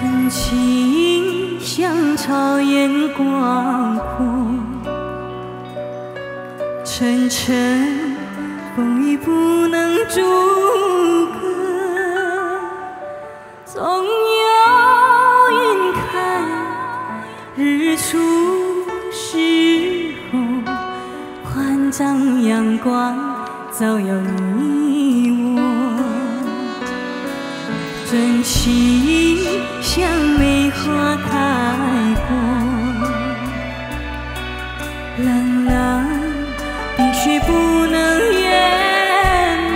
真情像草原广阔，层层风雨不能阻隔，总有云开日出时候，万丈阳光照耀你我，珍惜像梅花开过，冷冷冰雪不能淹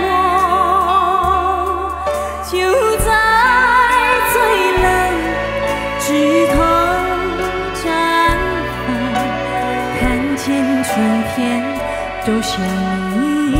没，就在最冷枝头绽放，看见春天走向你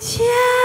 家